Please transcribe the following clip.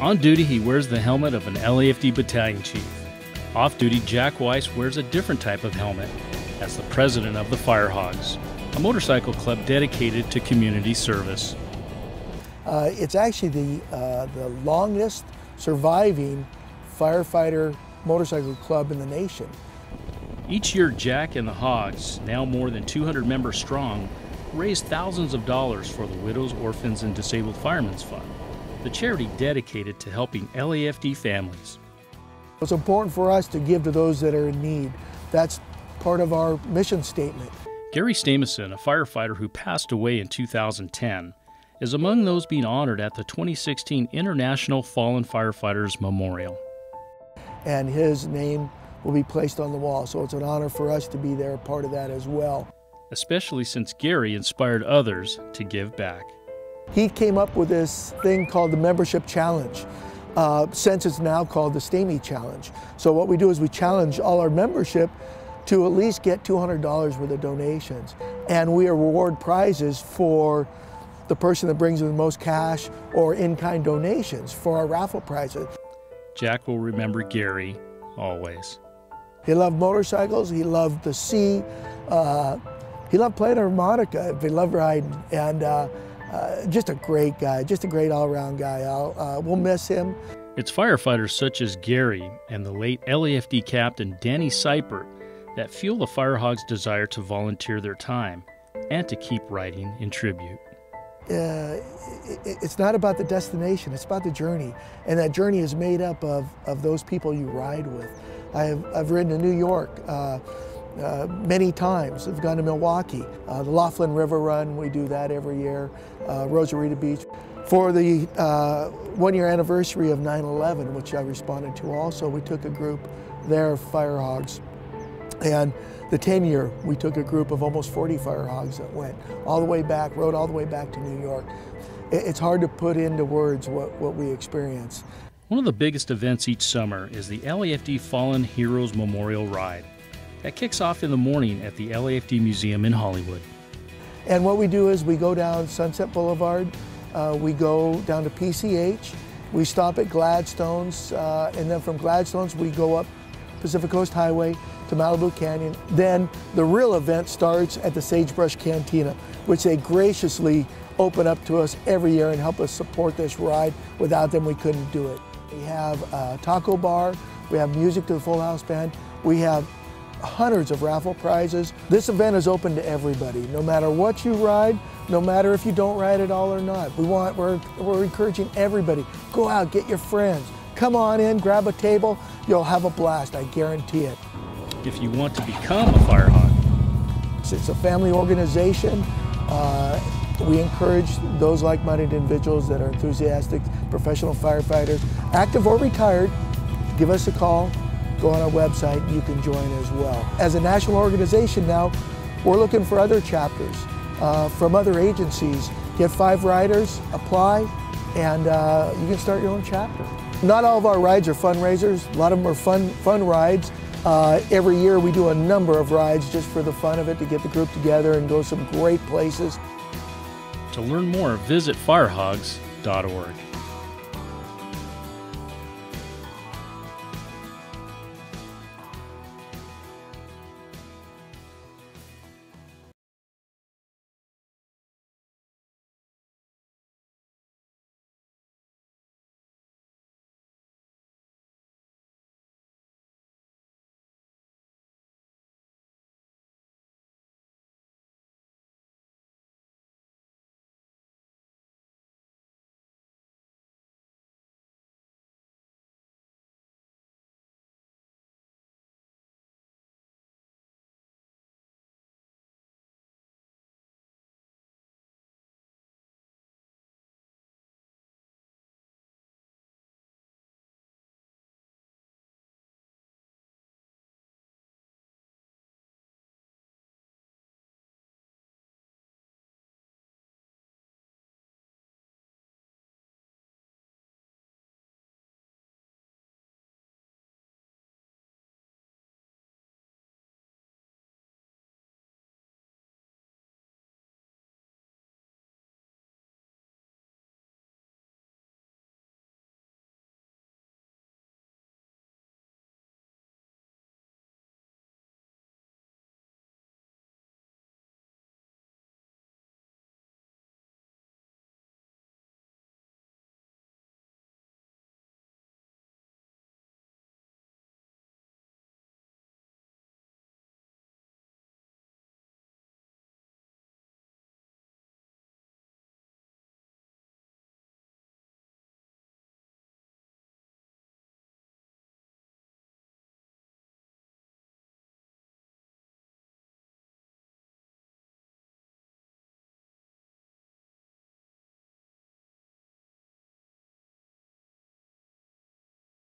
On duty, he wears the helmet of an LAFD battalion chief. Off duty, Jack Wise wears a different type of helmet as the president of the Firehogs, a motorcycle club dedicated to community service. Uh, it's actually the, uh, the longest surviving firefighter motorcycle club in the nation. Each year, Jack and the Hogs, now more than 200 members strong, raise thousands of dollars for the Widows, Orphans, and Disabled Firemen's Fund, the charity dedicated to helping LAFD families. It's important for us to give to those that are in need. That's part of our mission statement. Gary Stamison, a firefighter who passed away in 2010, is among those being honored at the 2016 International Fallen Firefighters Memorial. And his name will be placed on the wall, so it's an honor for us to be there, part of that as well. Especially since Gary inspired others to give back. He came up with this thing called the Membership Challenge. Uh, since it's now called the STAMI Challenge. So what we do is we challenge all our membership to at least get $200 worth of donations. And we award prizes for the person that brings in the most cash or in-kind donations for our raffle prizes. Jack will remember Gary always. He loved motorcycles, he loved the sea, uh, he loved playing harmonica, he loved riding, and uh, uh, just a great guy, just a great all-around guy. Uh, we'll miss him. It's firefighters such as Gary and the late LAFD captain Danny Seipert that fuel the Firehogs' desire to volunteer their time and to keep writing in tribute. Uh, it's not about the destination, it's about the journey. And that journey is made up of, of those people you ride with. I've, I've ridden to New York uh, uh, many times. I've gone to Milwaukee. Uh, the Laughlin River Run, we do that every year. Uh, Rosarita Beach. For the uh, one year anniversary of 9-11, which I responded to also, we took a group there of Firehogs and the 10 year, we took a group of almost 40 firehogs that went all the way back, rode all the way back to New York. It's hard to put into words what, what we experience. One of the biggest events each summer is the LAFD Fallen Heroes Memorial Ride. That kicks off in the morning at the LAFD Museum in Hollywood. And what we do is we go down Sunset Boulevard, uh, we go down to PCH, we stop at Gladstone's, uh, and then from Gladstone's we go up Pacific Coast Highway to Malibu Canyon. Then the real event starts at the Sagebrush Cantina, which they graciously open up to us every year and help us support this ride. Without them, we couldn't do it. We have a taco bar, we have music to the Full House Band, we have hundreds of raffle prizes. This event is open to everybody, no matter what you ride, no matter if you don't ride at all or not. We want, we're, we're encouraging everybody, go out, get your friends, come on in, grab a table, you'll have a blast, I guarantee it if you want to become a Firehog. It's a family organization. Uh, we encourage those like-minded individuals that are enthusiastic professional firefighters, active or retired, give us a call, go on our website, you can join as well. As a national organization now, we're looking for other chapters uh, from other agencies. Get five riders, apply, and uh, you can start your own chapter. Not all of our rides are fundraisers. A lot of them are fun, fun rides. Uh, every year we do a number of rides just for the fun of it to get the group together and go some great places. To learn more, visit firehogs.org.